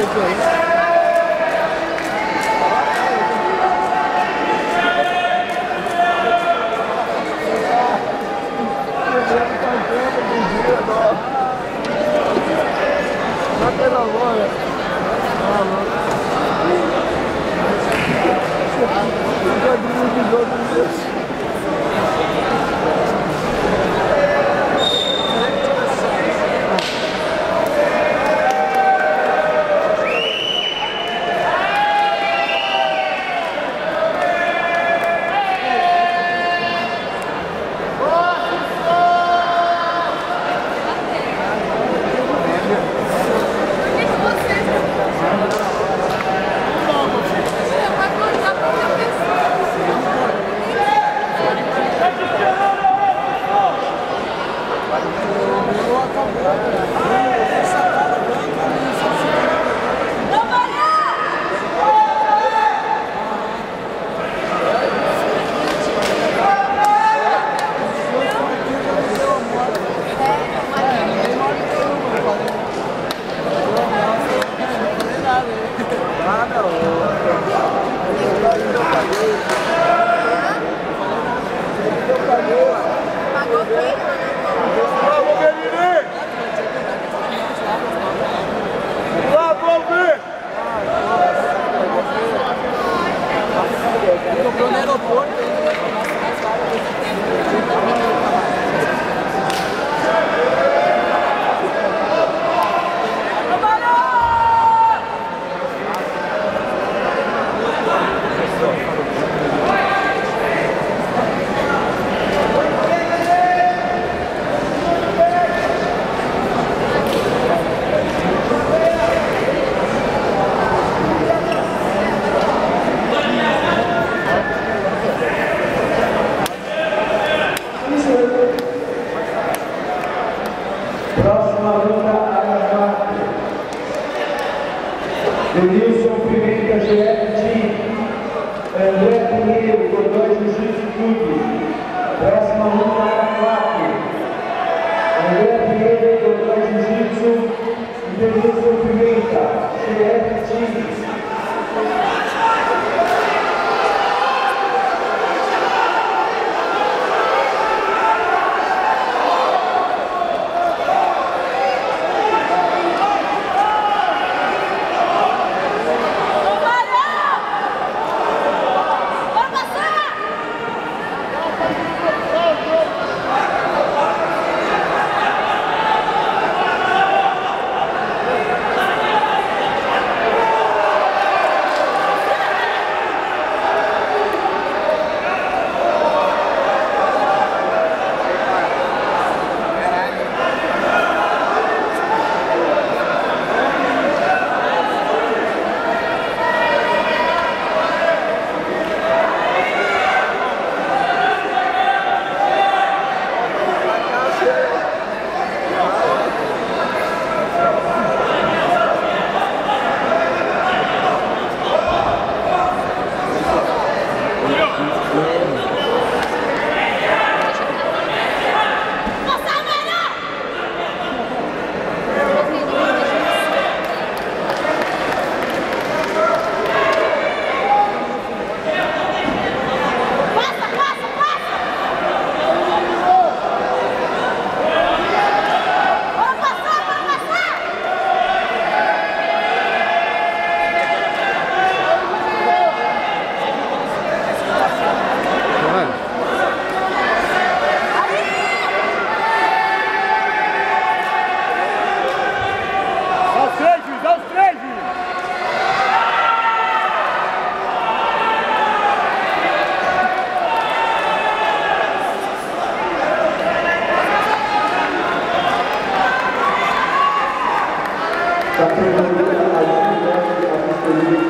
good place. Denilson Pimenta, GF André Pinheiro, Cordões do Jiu-Jitsu Clube. Próxima Thank you.